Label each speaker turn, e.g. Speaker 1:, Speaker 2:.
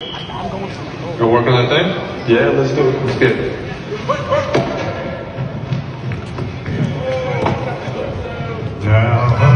Speaker 1: You're working on that thing?
Speaker 2: Yeah, let's do it. Let's get it. Now.